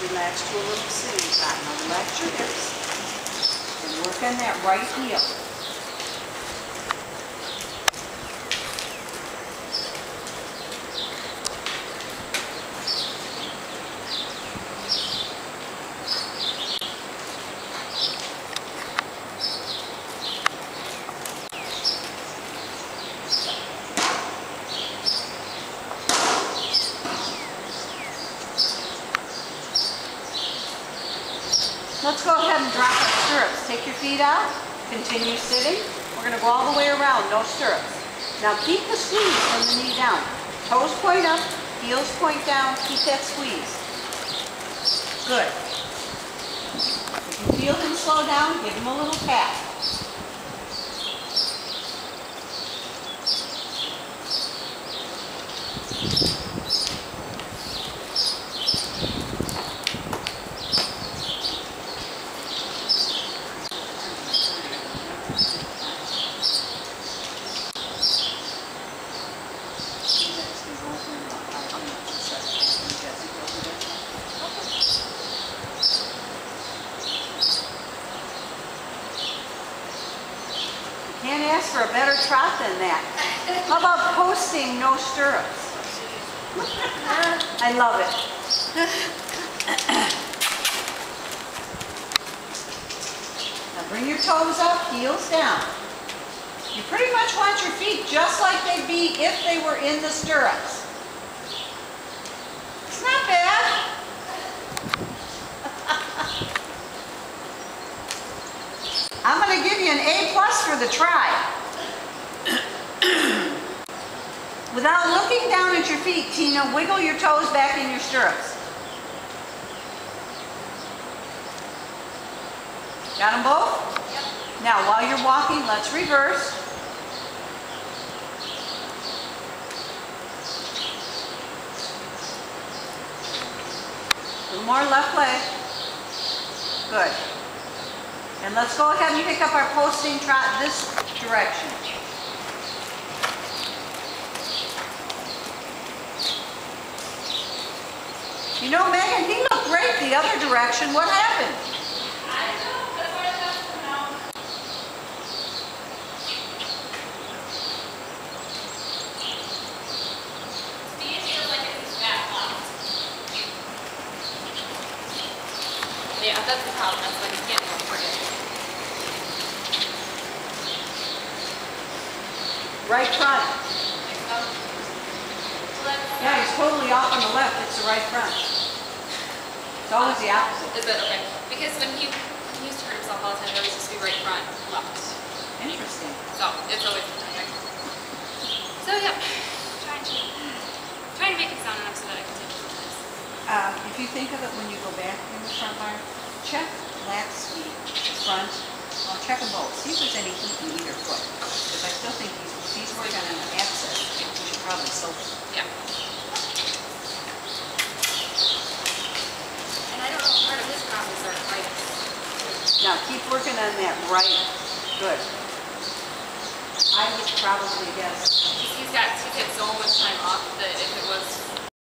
Relax to a little sitting trot. Now relax your hips. And work on that right heel. Let's go ahead and drop our stirrups. Take your feet out, continue sitting. We're gonna go all the way around, no stirrups. Now keep the squeeze from the knee down. Toes point up, heels point down, keep that squeeze. Good. If you feel him slow down, give him a little tap. Can't ask for a better trot than that. How about posting no stirrups? I love it. Now bring your toes up, heels down. You pretty much want your feet just like they'd be if they were in the stirrups. I'm going to give you an A plus for the try. Without looking down at your feet, Tina, wiggle your toes back in your stirrups. Got them both? Yep. Now, while you're walking, let's reverse. A little more left leg. Good. And let's go ahead and pick up our posting trot this direction. You know, Megan, he looked great the other direction. What happened? I don't know, that's why I left for now. To me, it feels like it's his back left. Yeah, that's the problem, that's why he can't it. Right front. Like, so. So that's- Yeah, he's totally off on the left. It's the right front. It's always the opposite. Is it, okay, because when he, he used to hurt himself all the time, it was just be right front, left. Interesting. So, it's always the time. So, yep, trying to, trying to make it sound enough so that I can take it this. Um, if you think of it when you go back in the front bar, check lat speed, front, well, check them both. See if there's any heat in either foot. Because I still think he's, if he's working on an abscess, we should probably soak it. Yeah. And I don't know, part of his problem is arthritis. Now, keep working on that right. Good. I would probably guess, He's got to get so much time off that if it was